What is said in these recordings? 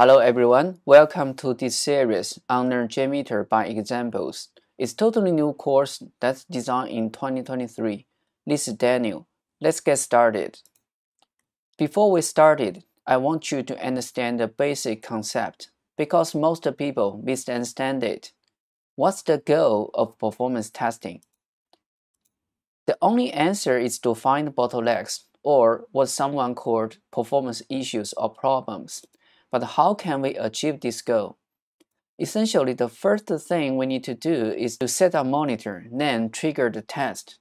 Hello everyone, welcome to this series Learn JMeter by Examples. It's totally new course that's designed in 2023. This is Daniel. Let's get started. Before we started, I want you to understand the basic concept because most people misunderstand it. What's the goal of performance testing? The only answer is to find bottlenecks or what someone called performance issues or problems. But how can we achieve this goal? Essentially, the first thing we need to do is to set a monitor, then trigger the test.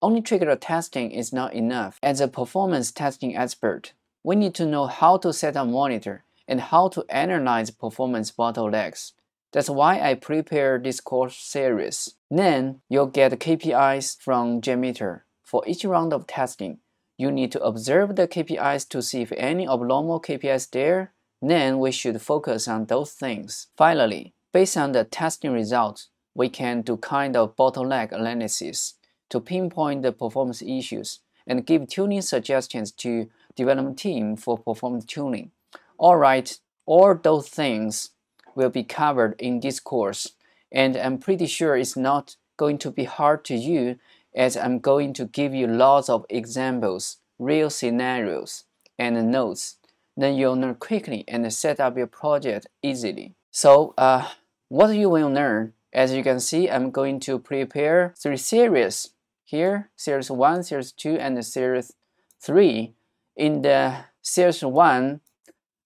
Only trigger the testing is not enough. As a performance testing expert, we need to know how to set a monitor and how to analyze performance bottlenecks. That's why I prepared this course series. Then you'll get KPIs from JMeter. For each round of testing, you need to observe the KPIs to see if any abnormal KPIs there. Then we should focus on those things. Finally, based on the testing results, we can do kind of bottleneck analysis to pinpoint the performance issues and give tuning suggestions to development team for performance tuning. Alright, all those things will be covered in this course and I'm pretty sure it's not going to be hard to you as I'm going to give you lots of examples, real scenarios, and notes. Then you'll learn quickly and set up your project easily. So, uh, what you will learn, as you can see, I'm going to prepare three series here, series 1, series 2, and series 3. In the series 1,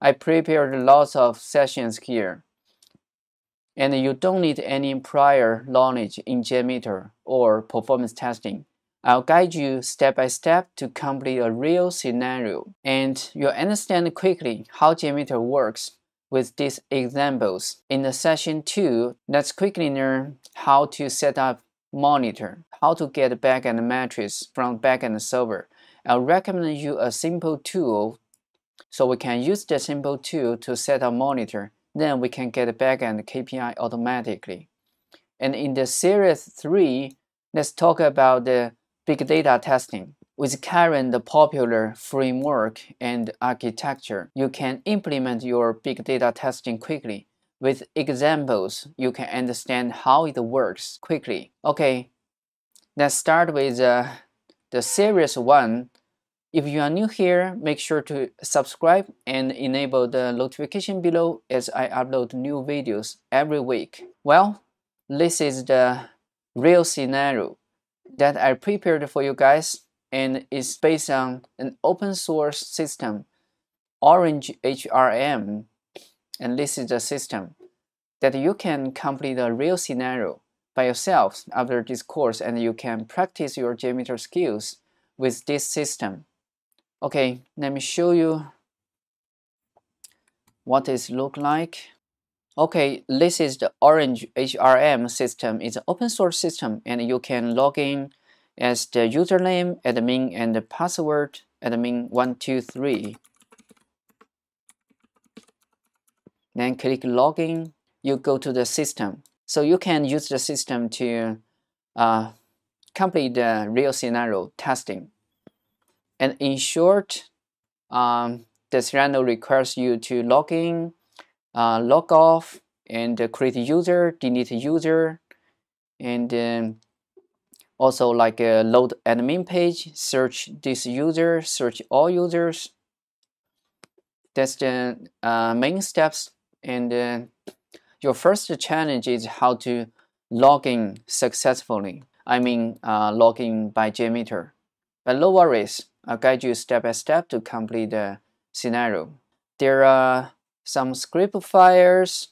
I prepared lots of sessions here and you don't need any prior knowledge in JMeter or performance testing. I'll guide you step by step to complete a real scenario, and you'll understand quickly how JMeter works with these examples. In the session 2, let's quickly learn how to set up monitor, how to get backend matrix from backend server. I'll recommend you a simple tool so we can use the simple tool to set up monitor then we can get backend KPI automatically. And in the series 3, let's talk about the big data testing. With current popular framework and architecture, you can implement your big data testing quickly. With examples, you can understand how it works quickly. Okay, let's start with uh, the series 1 if you are new here, make sure to subscribe and enable the notification below as I upload new videos every week. Well, this is the real scenario that I prepared for you guys and is based on an open source system, Orange HRM, and this is the system that you can complete a real scenario by yourself after this course and you can practice your JMeter skills with this system. Okay, let me show you what it look like. Okay, this is the Orange HRM system. It's an open source system and you can log in as the username, admin, and the password, admin123. Then click login, you go to the system. So you can use the system to uh, complete the real scenario testing. And in short, um, the scenario requires you to log in, uh, log off, and uh, create user, delete user, and um, also like a load admin page, search this user, search all users. That's the uh, main steps. And uh, your first challenge is how to log in successfully. I mean, uh, log in by JMeter. But no worries, I'll guide you step by step to complete the scenario. There are some script files.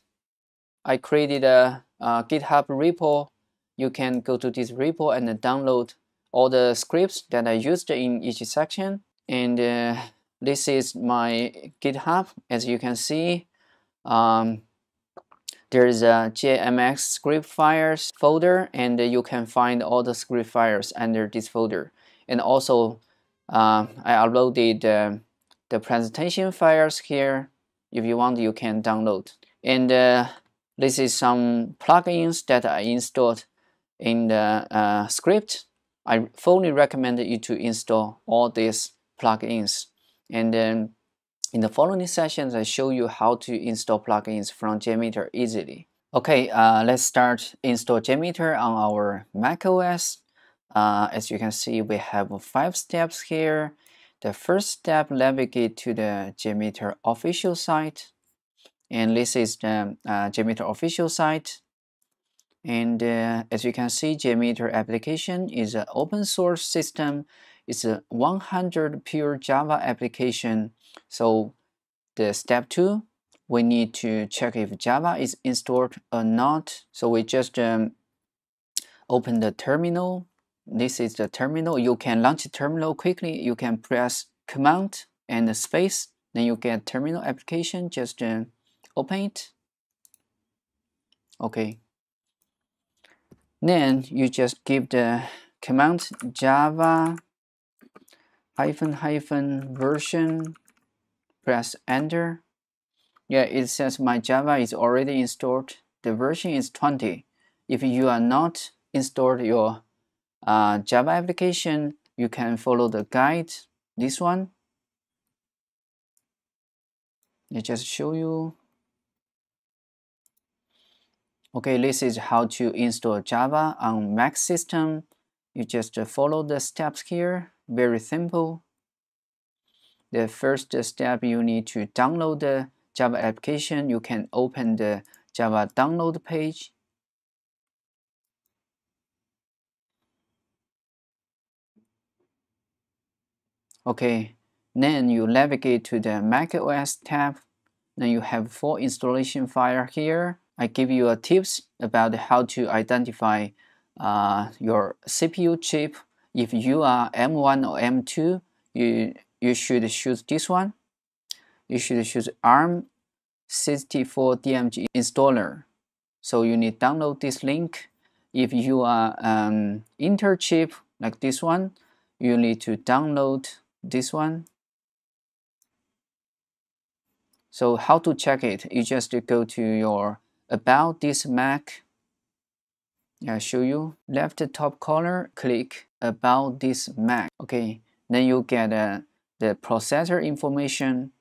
I created a, a GitHub repo. You can go to this repo and download all the scripts that I used in each section. And uh, this is my GitHub. As you can see, um, there is a JMX script files folder, and you can find all the script files under this folder. And also, uh, I uploaded uh, the presentation files here. If you want, you can download. And uh, this is some plugins that I installed in the uh, script. I fully recommend you to install all these plugins. And then In the following sessions, I show you how to install plugins from JMeter easily. Okay, uh, let's start install JMeter on our macOS. Uh, as you can see, we have five steps here. The first step, navigate to the JMeter official site. And this is the uh, JMeter official site. And uh, as you can see, JMeter application is an open source system. It's a 100 pure Java application. So the step two, we need to check if Java is installed or not. So we just um, open the terminal. This is the terminal. You can launch the terminal quickly. You can press Command and space. Then you get terminal application. Just uh, open it. Okay. Then you just give the command java hyphen hyphen version, press enter. Yeah, it says my Java is already installed. The version is 20. If you are not installed your uh, Java application, you can follow the guide, this one. I just show you Okay, this is how to install Java on Mac system. You just follow the steps here, very simple. The first step, you need to download the Java application. You can open the Java download page. Okay, then you navigate to the macOS tab. Then you have full installation file here. I give you a tips about how to identify uh, your CPU chip. If you are M1 or M2, you, you should choose this one. You should choose ARM 64 DMG installer. So you need download this link. If you are um, Intel chip like this one, you need to download this one. So how to check it? You just go to your about this Mac. I show you left top corner, click about this Mac. Okay, then you get uh, the processor information.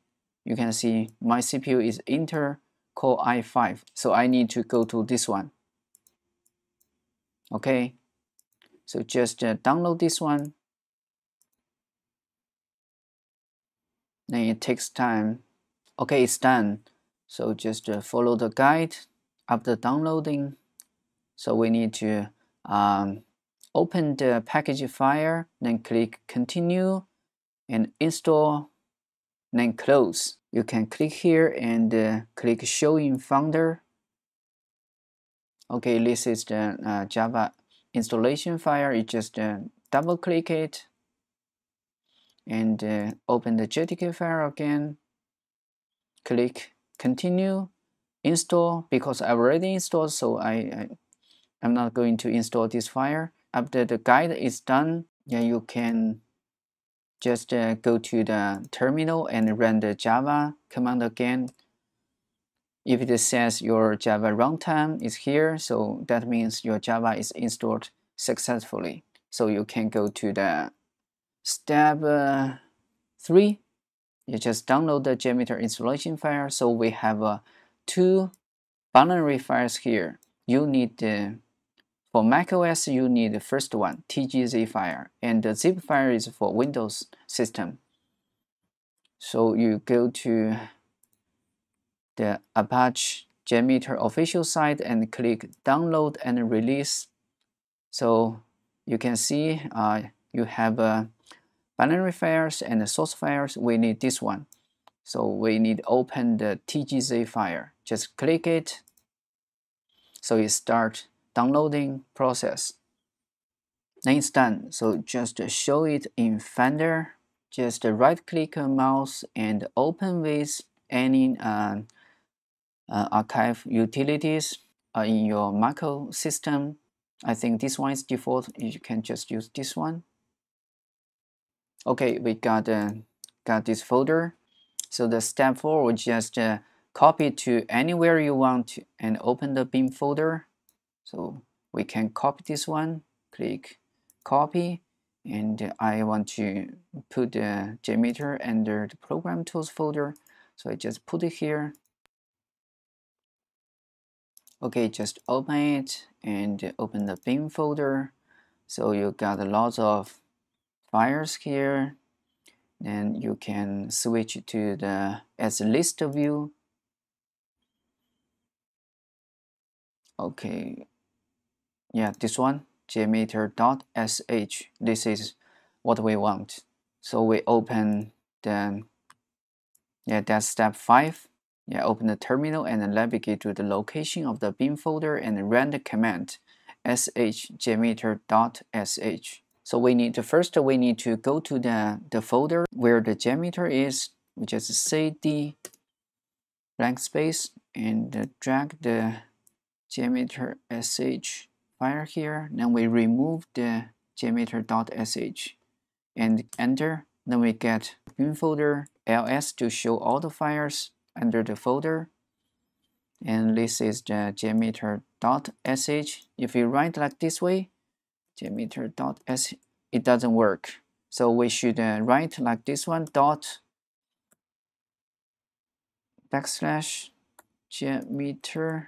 You can see my CPU is Intel Core i5, so I need to go to this one. Okay, so just uh, download this one. Then it takes time. Okay, it's done. So just uh, follow the guide after downloading. So we need to um, open the package file then click continue and install then close. You can click here and uh, click show in folder okay this is the uh, java installation file. You just uh, double click it and uh, open the JDK file again. Click continue install because I already installed so I, I I'm not going to install this file. After the guide is done yeah you can just uh, go to the terminal and run the java command again. If it says your java runtime is here so that means your java is installed successfully. So you can go to the step uh, 3 you just download the JMeter installation file so we have a two binary files here. You need the for macOS you need the first one TGZ file and the zip file is for Windows system. So you go to the Apache JMeter official site and click download and release. So you can see uh, you have uh, binary files and source files. We need this one. So we need open the TGZ file. Just click it. So it start downloading process. Then it's done. So just show it in Finder. Just right click mouse and open with any uh, uh, archive utilities uh, in your Mac system. I think this one is default. You can just use this one. Okay, we got uh, got this folder. So the step four will just uh, copy to anywhere you want and open the bin folder. So we can copy this one, click copy, and I want to put the JMeter under the program tools folder. So I just put it here. Okay, just open it and open the bin folder. So you got lots of files here. Then you can switch to the as a list view. Okay, yeah, this one, jmeter.sh. This is what we want. So we open the, yeah, that's step five. Yeah, open the terminal and navigate to the location of the bin folder and run the command shjmeter.sh. So we need to first we need to go to the, the folder where the jmeter is, which is cd blank space and drag the jmeter sh file here. Then we remove the jmeter.sh and enter. Then we get bin folder ls to show all the files under the folder and this is the jmeter.sh if you write like this way jmeter.sh it doesn't work so we should uh, write like this one dot backslash jmeter.sh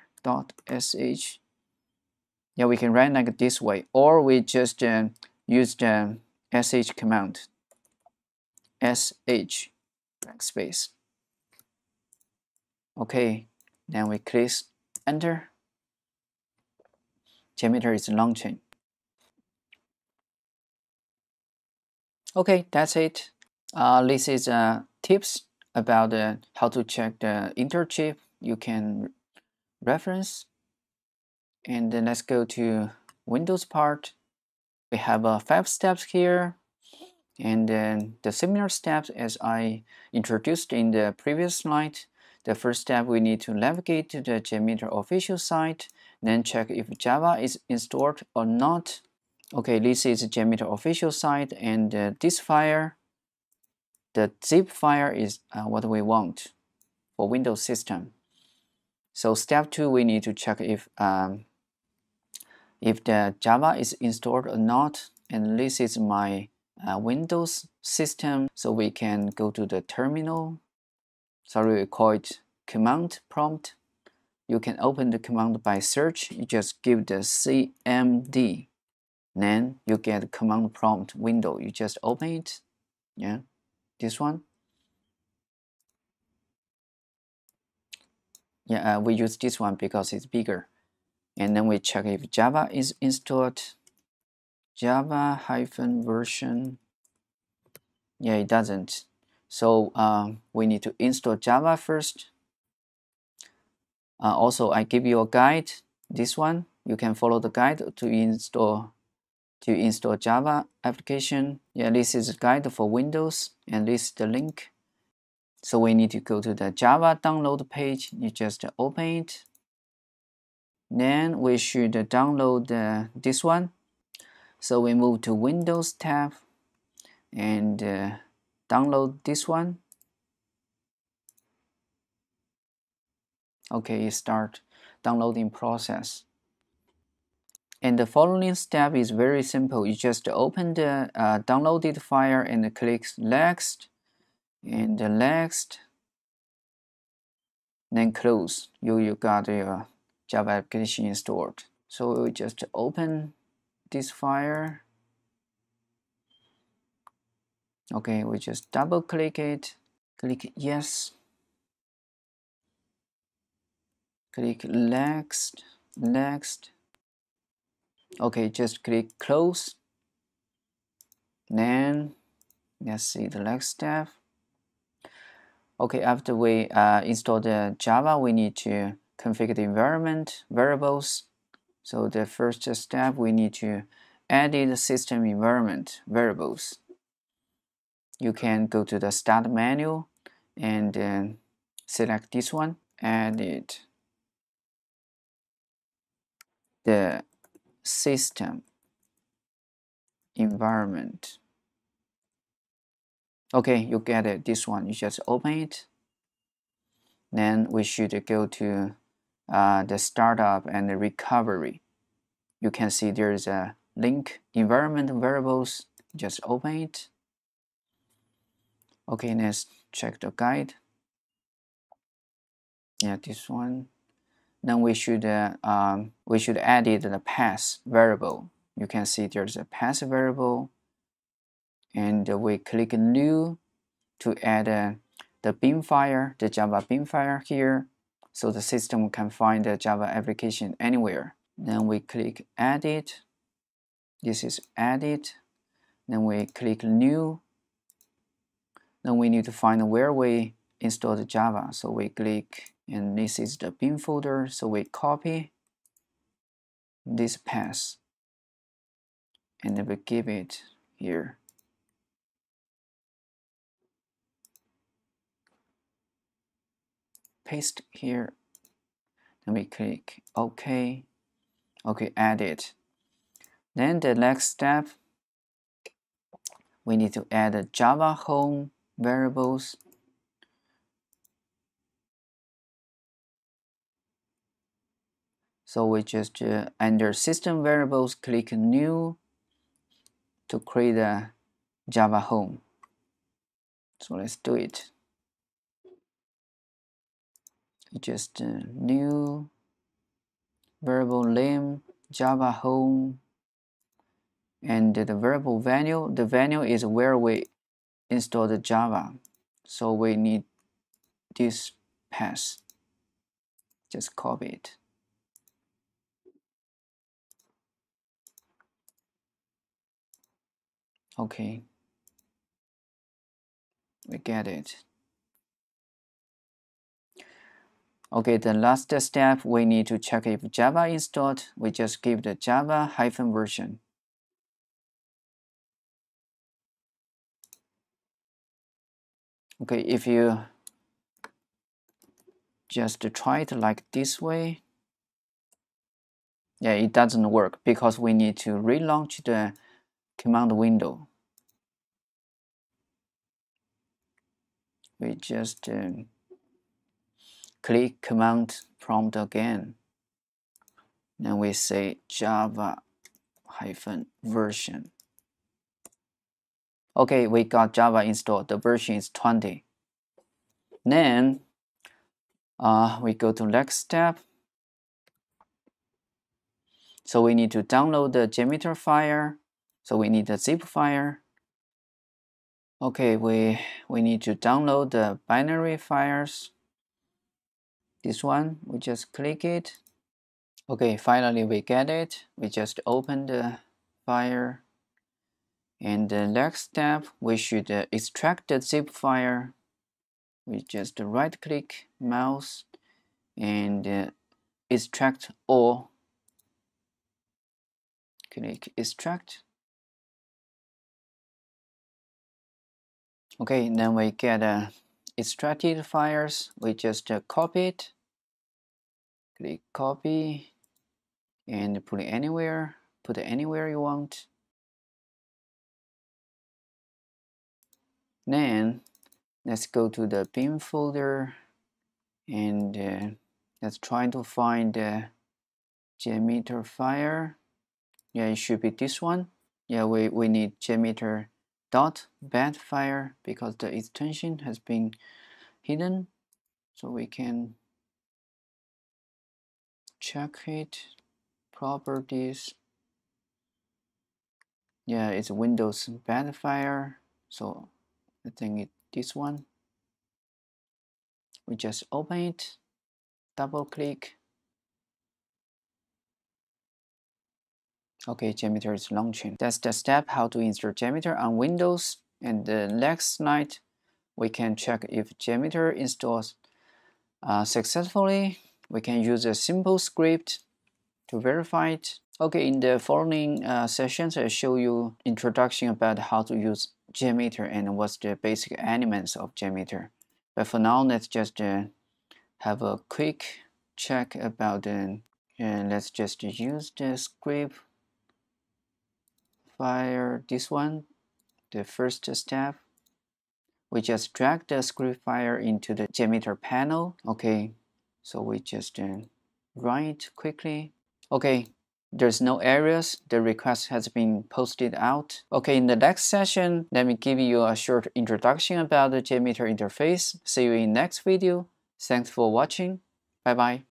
yeah we can write like this way or we just uh, use the sh command sh backspace Okay, then we click enter. Jmeter is launching. Okay, that's it. Uh, this is uh, tips about uh, how to check the Intel chip. You can reference. And then let's go to Windows part. We have uh, five steps here. And then the similar steps as I introduced in the previous slide. The first step, we need to navigate to the JMeter official site, then check if Java is installed or not. Okay, this is JMeter official site, and uh, this file, the zip file is uh, what we want for Windows system. So step two, we need to check if um, if the Java is installed or not, and this is my uh, Windows system. So we can go to the terminal sorry we call it command prompt you can open the command by search you just give the cmd then you get command prompt window. You just open it. Yeah this one. Yeah uh, we use this one because it's bigger. And then we check if java is installed. Java hyphen version. Yeah it doesn't. So um, we need to install Java first. Uh, also, I give you a guide. This one, you can follow the guide to install to install Java application. Yeah, this is a guide for Windows, and this is the link. So we need to go to the Java download page. You just open it. Then we should download uh, this one. So we move to Windows tab and uh, download this one okay start downloading process and the following step is very simple. You just open the uh, downloaded file and click next and next. Then close. You you got your java application installed so we just open this file. Okay we just double click it. Click yes. Click next. Next okay just click close. Then let's see the next step. Okay after we uh, install the java we need to configure the environment variables. So the first step we need to edit the system environment variables. You can go to the start menu and then select this one edit the system environment. Okay you get it. This one you just open it. Then we should go to uh, the startup and the recovery. You can see there's a link environment variables. Just open it. Okay, let's check the guide. yeah this one then we should uh, um, we should add it the path variable. You can see there's a path variable and we click new to add uh, the bin file the java bin file here so the system can find the java application anywhere. Then we click edit. This is edit. Then we click new. Then we need to find where we install the java so we click and this is the bin folder so we copy this path. And then we give it here. Paste here. Then we click OK. Okay add it. Then the next step we need to add a java home variables So we just uh, under system variables click new to create a Java home. So let's do it. Just uh, new variable name Java home and the variable value the value is where we install the Java so we need this path just copy it Okay. We get it. Okay, the last step, we need to check if Java installed. We just give the Java hyphen version. Okay, if you just try it like this way, yeah, it doesn't work because we need to relaunch the command window. We just um, click command prompt again. Then we say java hyphen version. Okay, we got Java installed. The version is 20. Then uh, we go to next step. So we need to download the JMeter file so we need a zip file. Okay, we, we need to download the binary files. This one, we just click it. Okay, finally we get it. We just open the file. And the next step, we should uh, extract the zip file. We just right click mouse and uh, extract all. Click extract. Okay, then we get uh, extracted files. We just uh, copy it. Click copy and put it anywhere. Put it anywhere you want. Then let's go to the bin folder and uh, let's try to find the JMeter file. Yeah, it should be this one. Yeah, we, we need JMeter dot bat file because the extension has been hidden. So we can check it properties. Yeah it's a Windows bat file so I think it this one. We just open it double click Okay, JMeter is launching. That's the step how to install JMeter on Windows. And the next slide, we can check if JMeter installs uh, successfully. We can use a simple script to verify it. Okay, in the following uh, sessions, I'll show you introduction about how to use JMeter and what's the basic elements of JMeter. But for now, let's just uh, have a quick check about the, and let's just use the script file this one, the first step. We just drag the script file into the JMeter panel. Okay, so we just uh, run it quickly. Okay, there's no errors. The request has been posted out. Okay, in the next session, let me give you a short introduction about the JMeter interface. See you in next video. Thanks for watching. 拜拜。